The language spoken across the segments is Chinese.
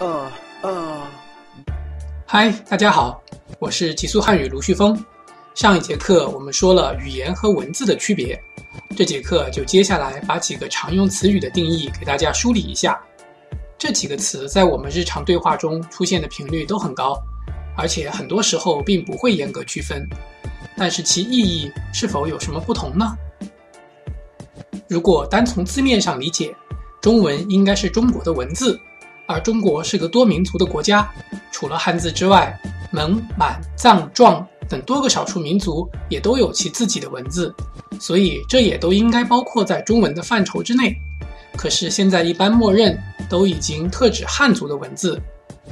呃呃，嗨，大家好，我是极速汉语卢旭峰。上一节课我们说了语言和文字的区别，这节课就接下来把几个常用词语的定义给大家梳理一下。这几个词在我们日常对话中出现的频率都很高，而且很多时候并不会严格区分，但是其意义是否有什么不同呢？如果单从字面上理解，中文应该是中国的文字，而中国是个多民族的国家，除了汉字之外，蒙、满、藏、壮等多个少数民族也都有其自己的文字，所以这也都应该包括在中文的范畴之内。可是现在一般默认都已经特指汉族的文字，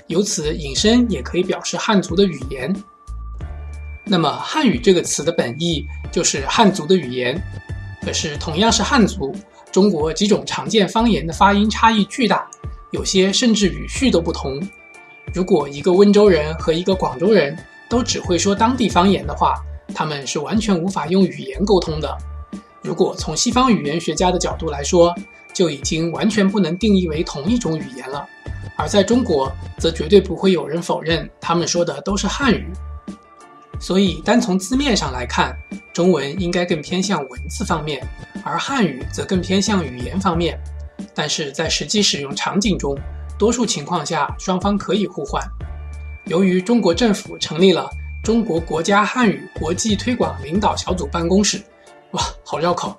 由此引申也可以表示汉族的语言。那么汉语这个词的本意就是汉族的语言。可是，同样是汉族，中国几种常见方言的发音差异巨大，有些甚至语序都不同。如果一个温州人和一个广州人都只会说当地方言的话，他们是完全无法用语言沟通的。如果从西方语言学家的角度来说，就已经完全不能定义为同一种语言了。而在中国，则绝对不会有人否认他们说的都是汉语。所以，单从字面上来看，中文应该更偏向文字方面，而汉语则更偏向语言方面。但是在实际使用场景中，多数情况下双方可以互换。由于中国政府成立了中国国家汉语国际推广领导小组办公室，哇，好绕口！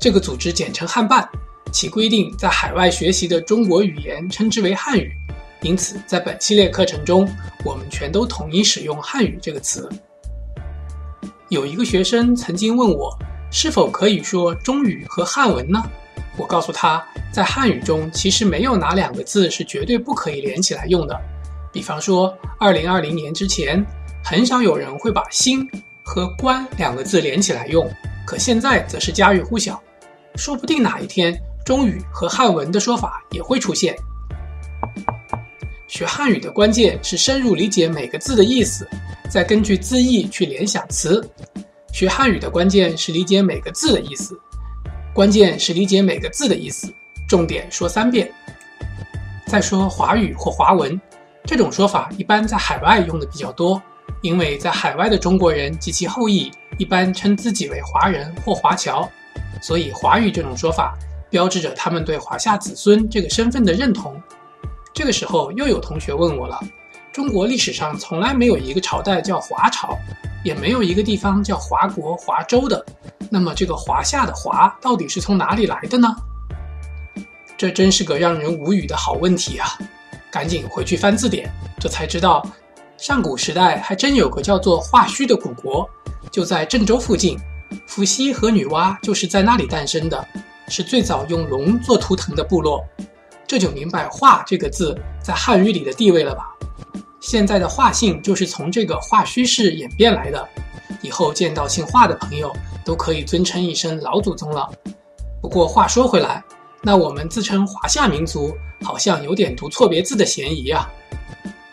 这个组织简称汉办，其规定在海外学习的中国语言称之为汉语。因此，在本系列课程中，我们全都统一使用汉语这个词。有一个学生曾经问我，是否可以说中语和汉文呢？我告诉他，在汉语中其实没有哪两个字是绝对不可以连起来用的。比方说，二零二零年之前，很少有人会把“兴”和“官”两个字连起来用，可现在则是家喻户晓。说不定哪一天，中语和汉文的说法也会出现。学汉语的关键是深入理解每个字的意思。再根据字义去联想词，学汉语的关键是理解每个字的意思，关键是理解每个字的意思。重点说三遍。再说华语或华文，这种说法一般在海外用的比较多，因为在海外的中国人及其后裔一般称自己为华人或华侨，所以华语这种说法标志着他们对华夏子孙这个身份的认同。这个时候又有同学问我了。中国历史上从来没有一个朝代叫华朝，也没有一个地方叫华国、华州的。那么这个华夏的“华”到底是从哪里来的呢？这真是个让人无语的好问题啊！赶紧回去翻字典，这才知道，上古时代还真有个叫做华胥的古国，就在郑州附近。伏羲和女娲就是在那里诞生的，是最早用龙做图腾的部落。这就明白“华”这个字在汉语里的地位了吧？现在的华姓就是从这个华胥氏演变来的，以后见到姓华的朋友都可以尊称一声老祖宗了。不过话说回来，那我们自称华夏民族，好像有点读错别字的嫌疑啊。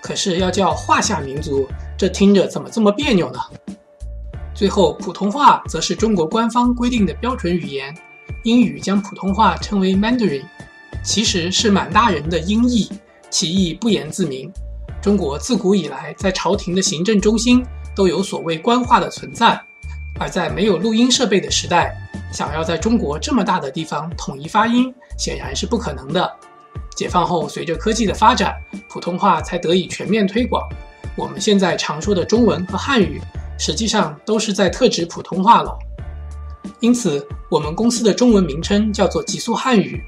可是要叫华夏民族，这听着怎么这么别扭呢？最后，普通话则是中国官方规定的标准语言，英语将普通话称为 Mandarin，其实是满大人的音译，其意不言自明。中国自古以来，在朝廷的行政中心都有所谓官话的存在，而在没有录音设备的时代，想要在中国这么大的地方统一发音，显然是不可能的。解放后，随着科技的发展，普通话才得以全面推广。我们现在常说的中文和汉语，实际上都是在特指普通话了。因此，我们公司的中文名称叫做极速汉语。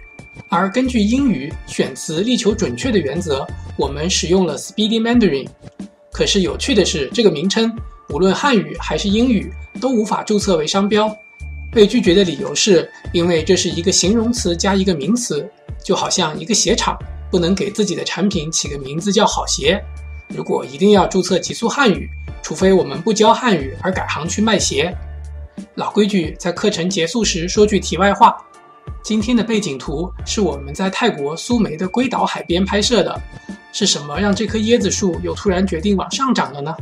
而根据英语选词力求准确的原则，我们使用了 Speedy Mandarin。可是有趣的是，这个名称无论汉语还是英语都无法注册为商标。被拒绝的理由是因为这是一个形容词加一个名词，就好像一个鞋厂不能给自己的产品起个名字叫好鞋。如果一定要注册极速汉语，除非我们不教汉语而改行去卖鞋。老规矩，在课程结束时说句题外话。今天的背景图是我们在泰国苏梅的龟岛海边拍摄的。是什么让这棵椰子树又突然决定往上涨了呢？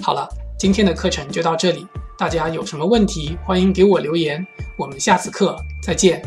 好了，今天的课程就到这里。大家有什么问题，欢迎给我留言。我们下次课再见。